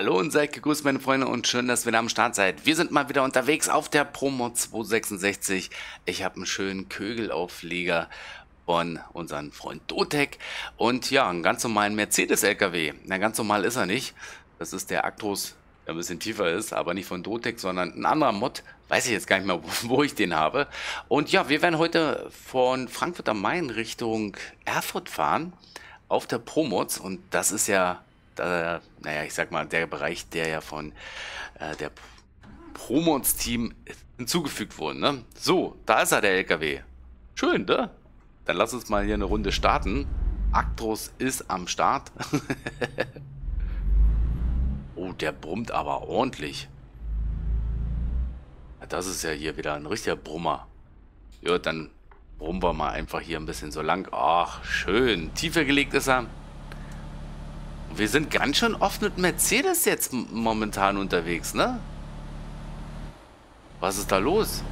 Hallo und seid gegrüßt, meine Freunde, und schön, dass ihr wieder am Start seid. Wir sind mal wieder unterwegs auf der Promo 266. Ich habe einen schönen Kögelauflieger von unserem Freund Dotek und ja, einen ganz normalen Mercedes-LKW. Na, ganz normal ist er nicht. Das ist der Actros, der ein bisschen tiefer ist, aber nicht von Dotek, sondern ein anderer Mod. Weiß ich jetzt gar nicht mehr, wo, ich den habe. Und ja, wir werden heute von Frankfurt am Main Richtung Erfurt fahren auf der Promods und das ist ja äh, naja, ich sag mal, der Bereich, der ja von äh, der Promods-Team hinzugefügt wurde. Ne? So, da ist er, der LKW. Schön, ne? Dann lass uns mal hier eine Runde starten. Actros ist am Start. oh, der brummt aber ordentlich. Das ist ja hier wieder ein richtiger Brummer. Ja, dann brummen wir mal einfach hier ein bisschen so lang. Ach, schön. Tiefer gelegt ist er. Wir sind ganz schön oft mit Mercedes jetzt momentan unterwegs, ne? Was ist da los?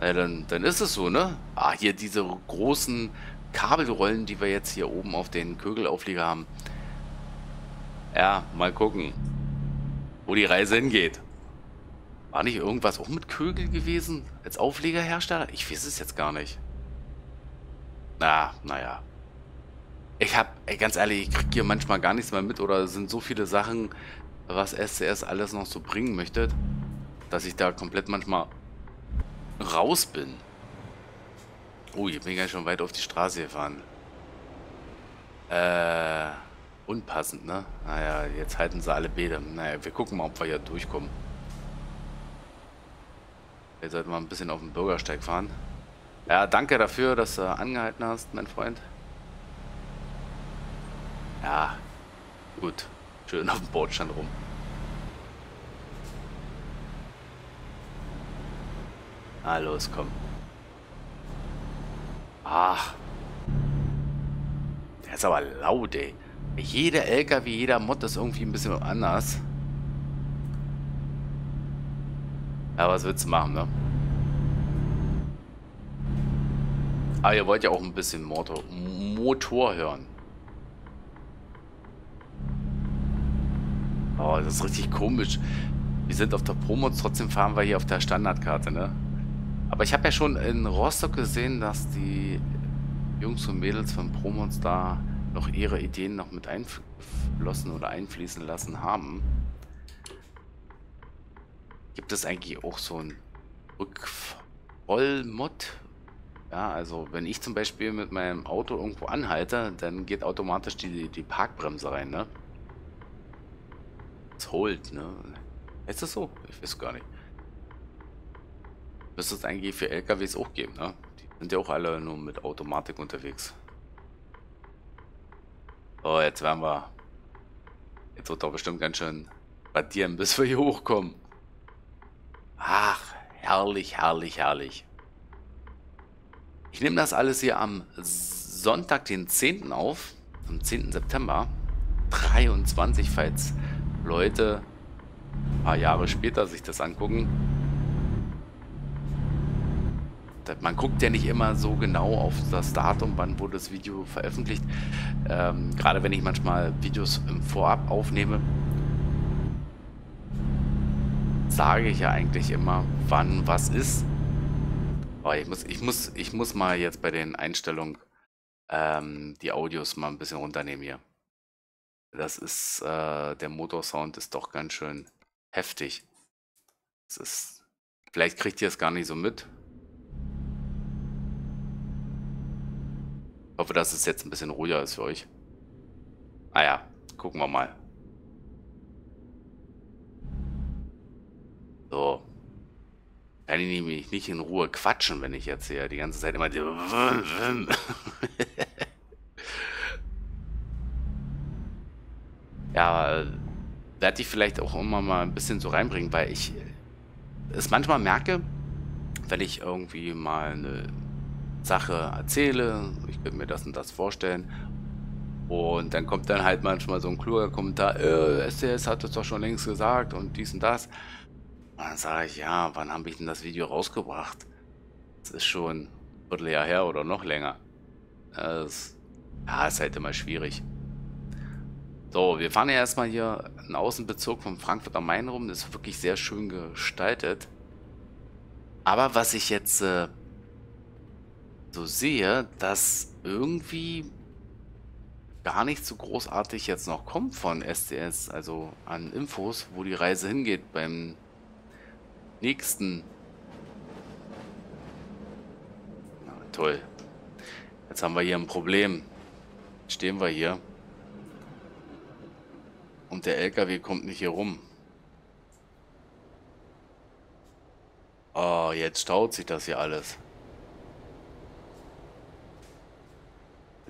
Ja, dann, dann ist es so, ne? Ah, hier diese großen Kabelrollen, die wir jetzt hier oben auf den Kögelauflieger haben. Ja, mal gucken, wo die Reise hingeht. War nicht irgendwas auch mit Kögel gewesen als Aufliegerhersteller? Ich weiß es jetzt gar nicht. Na, naja. Ich hab, ey, ganz ehrlich, ich krieg hier manchmal gar nichts mehr mit oder sind so viele Sachen, was SCS alles noch so bringen möchte, dass ich da komplett manchmal raus bin. Oh, hier bin ich ja schon weit auf die Straße gefahren. Äh, unpassend, ne? Naja, jetzt halten sie alle Bäder. Naja, wir gucken mal, ob wir hier durchkommen. Jetzt sollten wir ein bisschen auf den Bürgersteig fahren. Ja, danke dafür, dass du angehalten hast, mein Freund. Ja, gut. Schön auf dem Bordstand rum. Na los, komm. Ach. Der ist aber laut, ey. Jeder LKW, jeder Mod ist irgendwie ein bisschen anders. Ja, was willst du machen, ne? Ah, ihr wollt ja auch ein bisschen Motor, Motor hören. Oh, das ist richtig komisch. Wir sind auf der Promo, trotzdem fahren wir hier auf der Standardkarte, ne? Aber ich habe ja schon in Rostock gesehen, dass die Jungs und Mädels von Promons da noch ihre Ideen noch mit einflossen oder einfließen lassen haben. Gibt es eigentlich auch so ein Rückvollmod? Ja, also wenn ich zum Beispiel mit meinem Auto irgendwo anhalte, dann geht automatisch die, die Parkbremse rein, ne? Holt, ne? Ist das so? Ich weiß gar nicht. Müsste es eigentlich für LKWs auch geben, ne? Die sind ja auch alle nur mit Automatik unterwegs. Oh, jetzt werden wir... Jetzt wird doch bestimmt ganz schön badieren, bis wir hier hochkommen. Ach, herrlich, herrlich, herrlich. Ich nehme das alles hier am Sonntag, den 10. auf. Am 10. September. 23, falls Leute ein paar Jahre später sich das angucken. Man guckt ja nicht immer so genau auf das Datum, wann wurde das Video veröffentlicht. Ähm, gerade wenn ich manchmal Videos im Vorab aufnehme, sage ich ja eigentlich immer, wann was ist. Aber ich muss, ich muss, ich muss mal jetzt bei den Einstellungen ähm, die Audios mal ein bisschen runternehmen hier. Das ist, äh, der Motorsound ist doch ganz schön heftig. Es ist, vielleicht kriegt ihr es gar nicht so mit. Ich hoffe, dass es jetzt ein bisschen ruhiger ist für euch. Ah ja, gucken wir mal. So. Kann ich nämlich nicht in Ruhe quatschen, wenn ich jetzt hier die ganze Zeit immer... ja, werde ich vielleicht auch immer mal ein bisschen so reinbringen, weil ich es manchmal merke, wenn ich irgendwie mal eine Sache erzähle, ich könnte mir das und das vorstellen, und dann kommt dann halt manchmal so ein kluger Kommentar, äh, STS hat es doch schon längst gesagt und dies und das. Und dann sage ich, ja, wann habe ich denn das Video rausgebracht? Das ist schon ein Vierteljahr her oder noch länger. Das, ja, ist halt immer schwierig. So, wir fahren ja erstmal hier einen Außenbezirk von Frankfurt am Main rum. Das ist wirklich sehr schön gestaltet. Aber was ich jetzt äh, so sehe, dass irgendwie gar nicht so großartig jetzt noch kommt von SDS, also an Infos, wo die Reise hingeht beim nächsten. Na, toll. Jetzt haben wir hier ein Problem. Jetzt stehen wir hier. Und der LKW kommt nicht hier rum. Oh, jetzt staut sich das hier alles.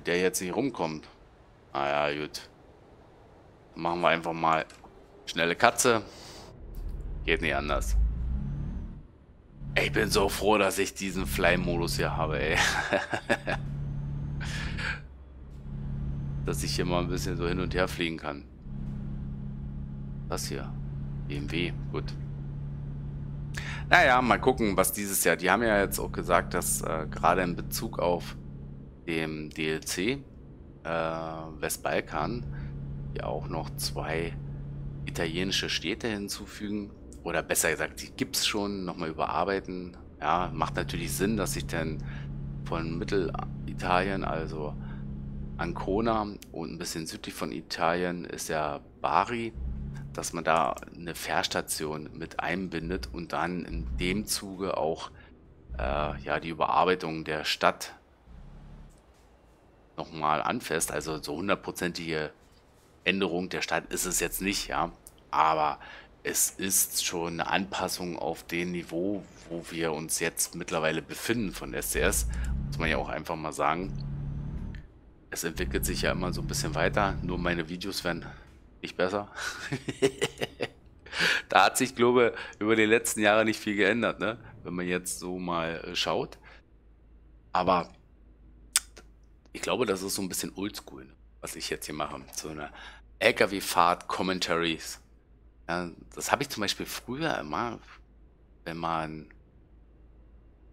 Der jetzt nicht rumkommt. Ah ja, gut. Machen wir einfach mal schnelle Katze. Geht nicht anders. Ich bin so froh, dass ich diesen Fly-Modus hier habe, ey. dass ich hier mal ein bisschen so hin und her fliegen kann. Das hier. BMW, gut. Naja, mal gucken, was dieses Jahr. Die haben ja jetzt auch gesagt, dass äh, gerade in Bezug auf dem DLC äh, Westbalkan ja auch noch zwei italienische Städte hinzufügen. Oder besser gesagt, die gibt es schon, nochmal überarbeiten. Ja, macht natürlich Sinn, dass ich dann von Mittelitalien, also Ancona und ein bisschen südlich von Italien ist ja Bari, dass man da eine Fährstation mit einbindet und dann in dem Zuge auch äh, ja, die Überarbeitung der Stadt nochmal anfasst. Also so hundertprozentige Änderung der Stadt ist es jetzt nicht, ja. Aber es ist schon eine Anpassung auf den Niveau, wo wir uns jetzt mittlerweile befinden von SCS. Muss man ja auch einfach mal sagen. Es entwickelt sich ja immer so ein bisschen weiter. Nur meine Videos werden nicht besser. da hat sich, glaube ich, über die letzten Jahre nicht viel geändert, ne? wenn man jetzt so mal äh, schaut. Aber ich glaube, das ist so ein bisschen oldschool, ne? was ich jetzt hier mache. So eine LKW-Fahrt-Commentaries. Ja, das habe ich zum Beispiel früher immer, wenn man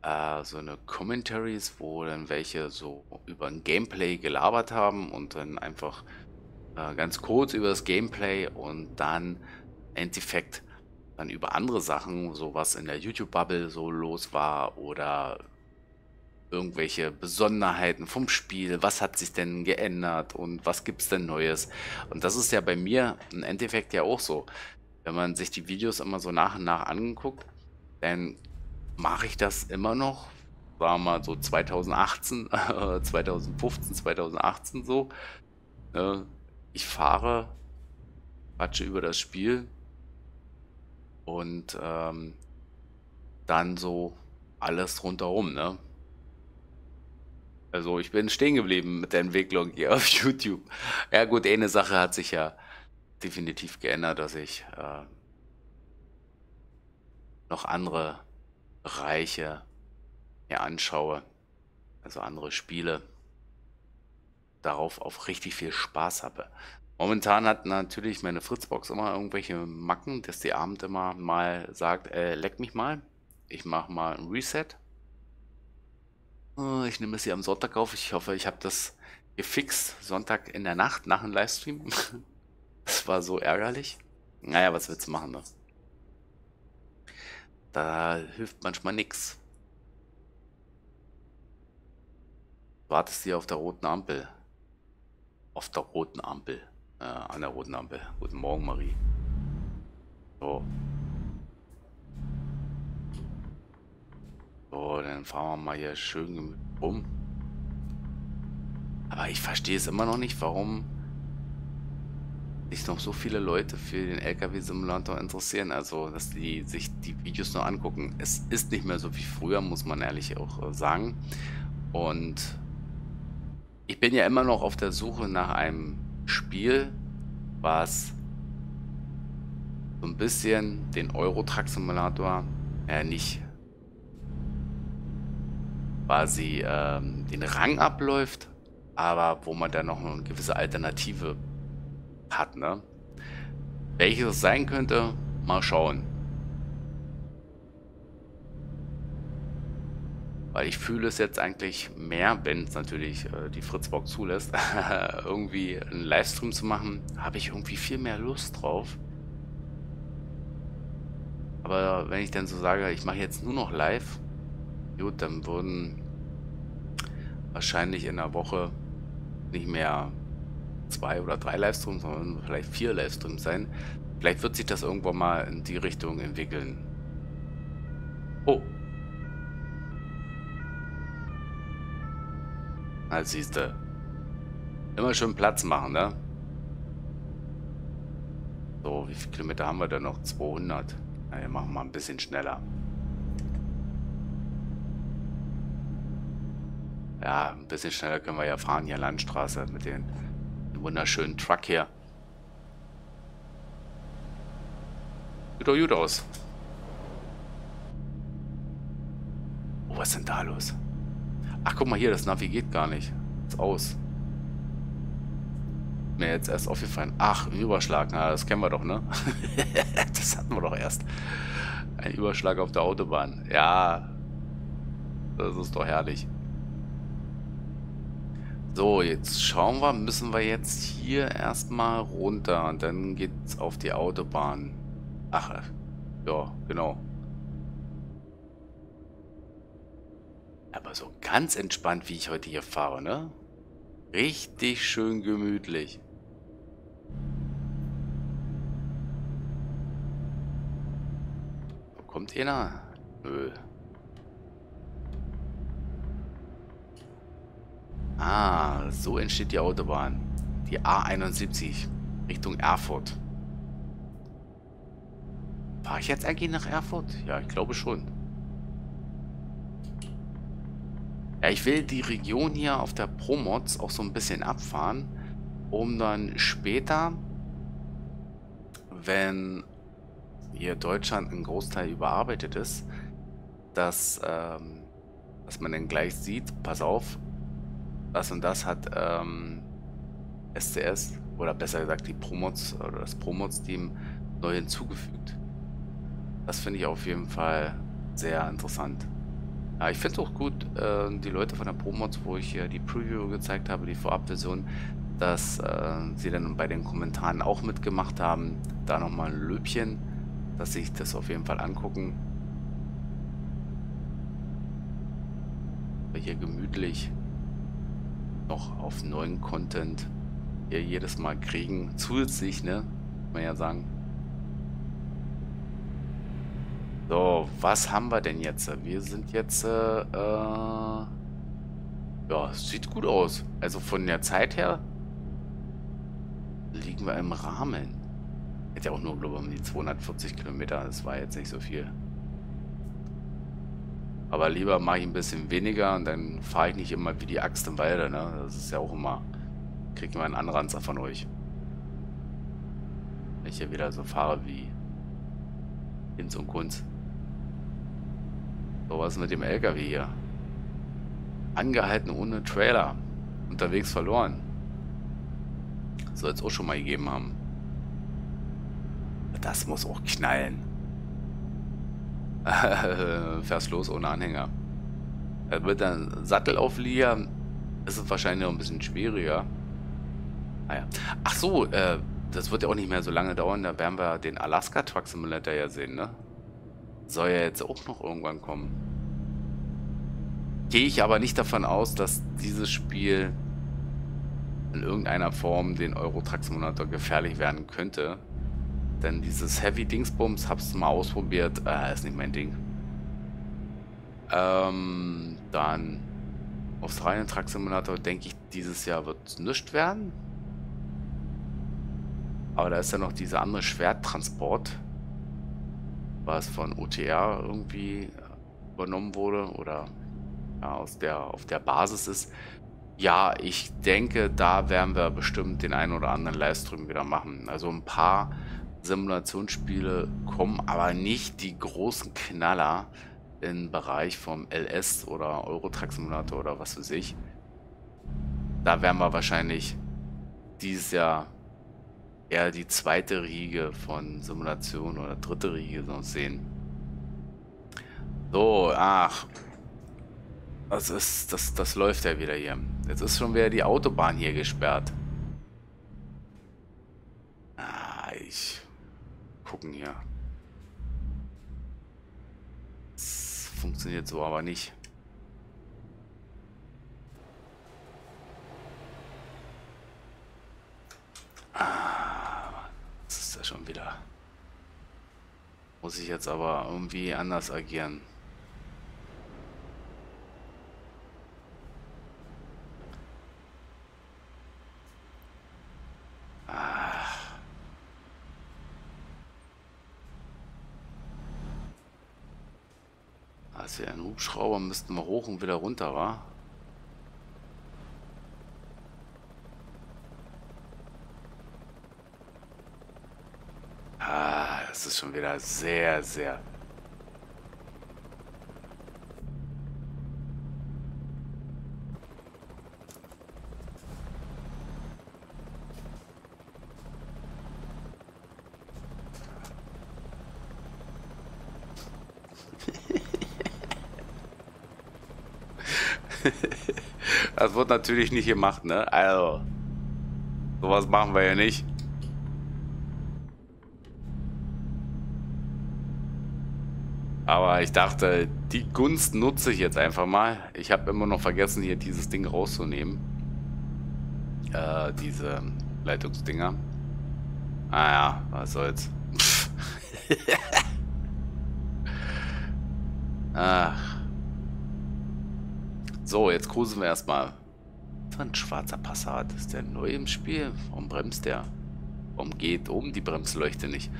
äh, so eine Commentaries, wo dann welche so über ein Gameplay gelabert haben und dann einfach äh, ganz kurz über das Gameplay und dann im Endeffekt dann über andere Sachen, so was in der YouTube-Bubble so los war oder irgendwelche Besonderheiten vom Spiel, was hat sich denn geändert und was gibt es denn Neues. Und das ist ja bei mir im Endeffekt ja auch so. Wenn man sich die Videos immer so nach und nach anguckt, dann mache ich das immer noch. War mal so 2018, 2015, 2018 so. Äh, ich fahre, quatsche über das Spiel und ähm, dann so alles rundherum, ne? Also ich bin stehen geblieben mit der Entwicklung hier auf YouTube. Ja gut, eine Sache hat sich ja definitiv geändert, dass ich äh, noch andere Bereiche mir anschaue, also andere Spiele, darauf auch richtig viel Spaß habe. Momentan hat natürlich meine Fritzbox immer irgendwelche Macken, dass die Abend immer mal sagt, äh, leck mich mal, ich mache mal ein Reset Oh, ich nehme es hier am Sonntag auf. Ich hoffe, ich habe das gefixt. Sonntag in der Nacht nach dem Livestream. Das war so ärgerlich. Naja, was willst du machen, ne? Da hilft manchmal nichts. Wartest hier auf der roten Ampel. Auf der roten Ampel. Äh, an der roten Ampel. Guten Morgen, Marie. So. So, dann fahren wir mal hier schön rum. Aber ich verstehe es immer noch nicht, warum sich noch so viele Leute für den LKW-Simulator interessieren. Also, dass die sich die Videos nur angucken. Es ist nicht mehr so wie früher, muss man ehrlich auch äh, sagen. Und ich bin ja immer noch auf der Suche nach einem Spiel, was so ein bisschen den Euro-Truck-Simulator, äh, nicht quasi ähm, den Rang abläuft, aber wo man dann noch eine gewisse Alternative hat. Ne? Welches es sein könnte, mal schauen. Weil ich fühle es jetzt eigentlich mehr, wenn es natürlich äh, die Fritzbox zulässt, irgendwie einen Livestream zu machen, habe ich irgendwie viel mehr Lust drauf. Aber wenn ich dann so sage, ich mache jetzt nur noch live, gut, dann würden wahrscheinlich in der Woche nicht mehr zwei oder drei Livestreams, sondern vielleicht vier Livestreams sein. Vielleicht wird sich das irgendwann mal in die Richtung entwickeln. Oh. Na, siehst du. Immer schön Platz machen, ne? So, wie viele Kilometer haben wir denn noch? 200. Na, wir machen mal ein bisschen schneller. Ja, ein bisschen schneller können wir ja fahren hier Landstraße mit den wunderschönen Truck hier. Sieht doch gut aus. Oh, was ist denn da los? Ach, guck mal hier, das Navi geht gar nicht. Ist aus. Mir jetzt erst aufgefallen. Ach, Überschlag. Na, das kennen wir doch, ne? das hatten wir doch erst. Ein Überschlag auf der Autobahn. Ja. Das ist doch herrlich. So, jetzt schauen wir, müssen wir jetzt hier erstmal runter und dann geht's auf die Autobahn. Ach, ja, genau. Aber so ganz entspannt, wie ich heute hier fahre, ne? Richtig schön gemütlich. Kommt ihr nah? Nö. Ah, so entsteht die Autobahn. Die A71 Richtung Erfurt. Fahre ich jetzt eigentlich nach Erfurt? Ja, ich glaube schon. Ja, ich will die Region hier auf der Promods auch so ein bisschen abfahren, um dann später, wenn hier Deutschland ein Großteil überarbeitet ist, dass, ähm, dass man dann gleich sieht, pass auf, das und das hat ähm, SCS oder besser gesagt die Promods oder das Promods-Team neu hinzugefügt. Das finde ich auf jeden Fall sehr interessant. Ja, ich finde es auch gut, äh, die Leute von der Promods, wo ich hier die Preview gezeigt habe, die Vorabversion, dass äh, sie dann bei den Kommentaren auch mitgemacht haben. Da nochmal ein Löbchen, dass sich das auf jeden Fall angucken. Hier gemütlich noch auf neuen Content hier jedes Mal kriegen. Zusätzlich, ne? Kann man ja sagen. So, was haben wir denn jetzt? Wir sind jetzt, äh, äh, ja, sieht gut aus. Also von der Zeit her liegen wir im Rahmen. Jetzt ja auch nur, glaube ich, um die 240 Kilometer. Das war jetzt nicht so viel. Aber lieber mache ich ein bisschen weniger und dann fahre ich nicht immer wie die Axt im Walde. Ne? Das ist ja auch immer, kriege immer einen Anranzer von euch. Wenn ich hier wieder so fahre wie Hinz und Kunz. So, was mit dem LKW hier? Angehalten ohne Trailer. Unterwegs verloren. Soll es auch schon mal gegeben haben. Das muss auch knallen. Fährst los ohne Anhänger. Mit einem Sattelauflieger ist es wahrscheinlich noch ein bisschen schwieriger. Ah Ach so, äh, das wird ja auch nicht mehr so lange dauern. Da werden wir den Alaska Truck Simulator ja sehen, ne? Soll ja jetzt auch noch irgendwann kommen. Gehe ich aber nicht davon aus, dass dieses Spiel in irgendeiner Form den Euro Truck Simulator gefährlich werden könnte. Denn dieses Heavy Dingsbums, hab's mal ausprobiert, äh, ist nicht mein Ding. Ähm, dann Australien Truck Simulator, denke ich, dieses Jahr wird nichts werden. Aber da ist ja noch dieser andere Schwerttransport, was von OTR irgendwie übernommen wurde oder ja, aus der, auf der Basis ist. Ja, ich denke, da werden wir bestimmt den einen oder anderen Livestream wieder machen. Also ein paar Simulationsspiele kommen, aber nicht die großen Knaller im Bereich vom LS oder Eurotruck Simulator oder was weiß ich. Da werden wir wahrscheinlich dieses Jahr eher die zweite Riege von Simulation oder dritte Riege noch sehen. So, ach. Das ist, das, das läuft ja wieder hier. Jetzt ist schon wieder die Autobahn hier gesperrt. Ah, ich... Gucken hier. Das funktioniert so aber nicht. Ah, ist das schon wieder? Muss ich jetzt aber irgendwie anders agieren. Das wäre ein Hubschrauber, müssten wir hoch und wieder runter, wa? Ah, das ist schon wieder sehr, sehr das wird natürlich nicht gemacht, ne? Also, sowas machen wir ja nicht. Aber ich dachte, die Gunst nutze ich jetzt einfach mal. Ich habe immer noch vergessen, hier dieses Ding rauszunehmen. Äh, diese Leitungsdinger. Ah ja, was soll's. Ach. So, jetzt cruisen wir erstmal. War ein schwarzer Passat. Ist der neu im Spiel? Warum bremst der? Warum geht oben die Bremsleuchte nicht?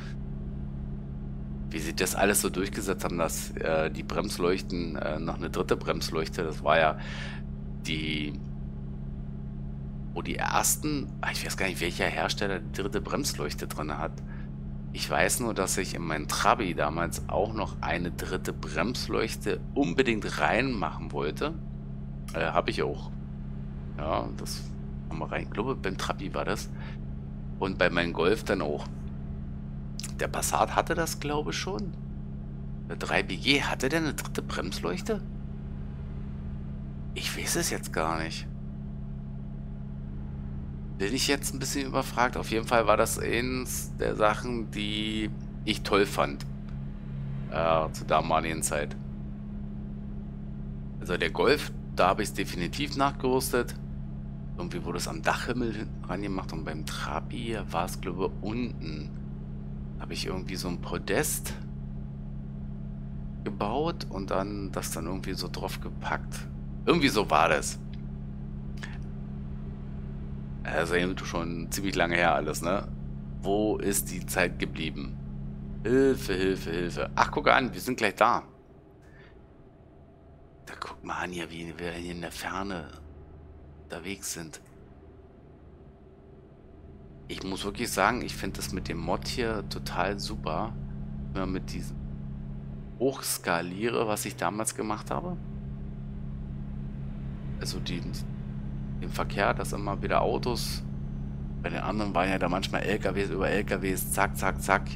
Wie sie das alles so durchgesetzt haben, dass äh, die Bremsleuchten äh, noch eine dritte Bremsleuchte, das war ja die, wo die ersten, ah, ich weiß gar nicht, welcher Hersteller die dritte Bremsleuchte drin hat. Ich weiß nur, dass ich in meinen Trabi damals auch noch eine dritte Bremsleuchte unbedingt reinmachen wollte. Äh, habe ich auch. Ja, das haben wir rein. Ich glaube, beim Trabi war das. Und bei meinem Golf dann auch. Der Passat hatte das, glaube ich, schon. Der 3BG, hatte der eine dritte Bremsleuchte? Ich weiß es jetzt gar nicht. Bin ich jetzt ein bisschen überfragt. Auf jeden Fall war das eins der Sachen, die ich toll fand. Äh, zur damaligen Zeit. Also der Golf, da habe ich es definitiv nachgerüstet. Irgendwie wurde es am Dachhimmel rangemacht und beim Trabi war es, glaube ich, unten. Habe ich irgendwie so ein Podest gebaut und dann das dann irgendwie so drauf gepackt. Irgendwie so war das. Also schon ziemlich lange her alles, ne? Wo ist die Zeit geblieben? Hilfe, Hilfe, Hilfe. Ach, guck an, wir sind gleich da. Da guck mal an hier, wie wir hier in der Ferne unterwegs sind. Ich muss wirklich sagen, ich finde das mit dem Mod hier total super. Wenn man mit diesem hochskaliere, was ich damals gemacht habe. Also die, den Verkehr, dass immer wieder Autos, bei den anderen waren ja da manchmal LKWs über LKWs, zack, zack, zack.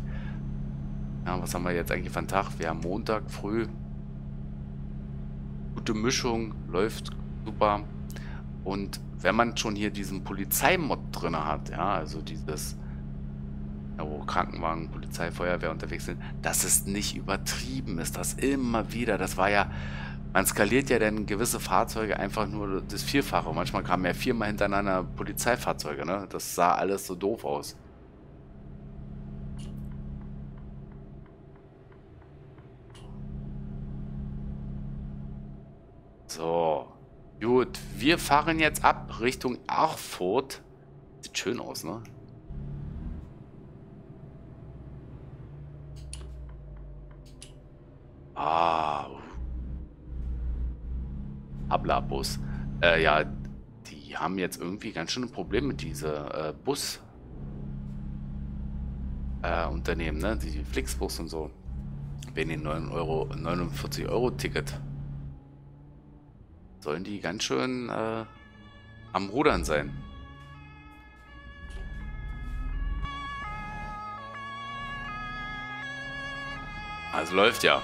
Ja, was haben wir jetzt eigentlich für einen Tag? Wir haben Montag früh, gute Mischung, läuft super. Und wenn man schon hier diesen Polizeimod drin hat, ja, also dieses, wo Krankenwagen, Polizei, Feuerwehr unterwegs sind, dass es nicht übertrieben ist, das immer wieder, das war ja, man skaliert ja dann gewisse Fahrzeuge einfach nur das Vierfache. Manchmal kamen ja viermal hintereinander Polizeifahrzeuge, ne? Das sah alles so doof aus. So. Gut, wir fahren jetzt ab Richtung Erfurt. Sieht schön aus, ne? Ah. Hablabus. Äh, ja, die haben jetzt irgendwie ganz schön ein Problem mit dieser äh, Bus. Äh, Unternehmen, ne? Die Flixbus und so. Wegen den 9 Euro, 49 Euro Ticket sollen die ganz schön äh, am Rudern sein. Also läuft ja.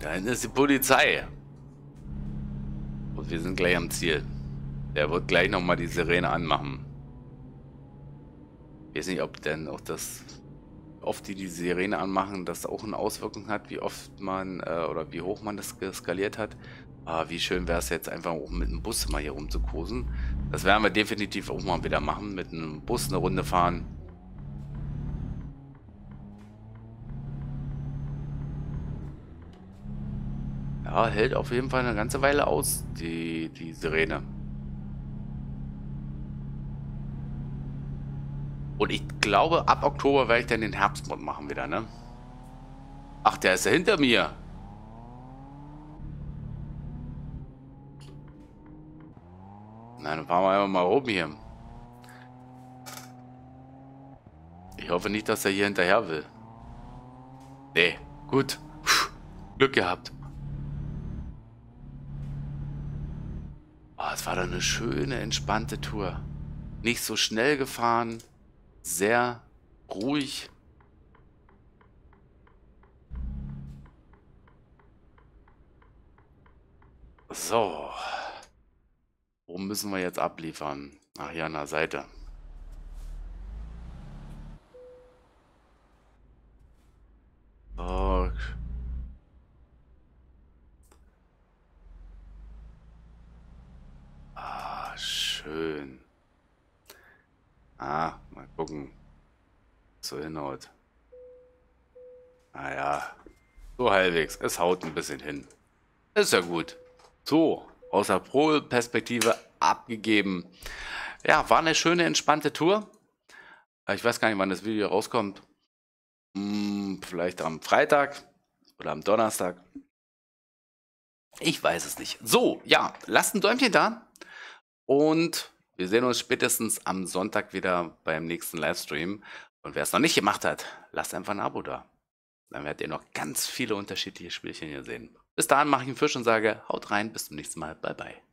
Dann ist die Polizei. Und wir sind gleich am Ziel. Der wird gleich nochmal die Sirene anmachen. Ich weiß nicht, ob denn auch das oft die die Sirene anmachen, das auch eine Auswirkung hat, wie oft man äh, oder wie hoch man das skaliert hat. Aber wie schön wäre es jetzt einfach auch mit dem Bus mal hier rumzukosen. Das werden wir definitiv auch mal wieder machen, mit einem Bus eine Runde fahren. Ja, hält auf jeden Fall eine ganze Weile aus, die, die Sirene. Und ich glaube, ab Oktober werde ich dann den Herbstmod machen wieder, ne? Ach, der ist ja hinter mir. Nein, dann fahren wir einfach mal oben hier. Ich hoffe nicht, dass er hier hinterher will. Nee, gut. Puh, Glück gehabt. War doch eine schöne, entspannte Tour. Nicht so schnell gefahren sehr ruhig. So. Wo müssen wir jetzt abliefern? Ach, hier an der Seite. Oh. Ah, schön. Ah, mal gucken. So hinhaut. Naja, so halbwegs. Es haut ein bisschen hin. Ist ja gut. So, aus der Pro-Perspektive abgegeben. Ja, war eine schöne, entspannte Tour. Ich weiß gar nicht, wann das Video rauskommt. Hm, vielleicht am Freitag oder am Donnerstag. Ich weiß es nicht. So, ja, lasst ein Däumchen da. Und wir sehen uns spätestens am Sonntag wieder beim nächsten Livestream. Und wer es noch nicht gemacht hat, lasst einfach ein Abo da. Dann werdet ihr noch ganz viele unterschiedliche Spielchen hier sehen. Bis dahin mache ich einen Fisch und sage, haut rein, bis zum nächsten Mal. Bye, bye.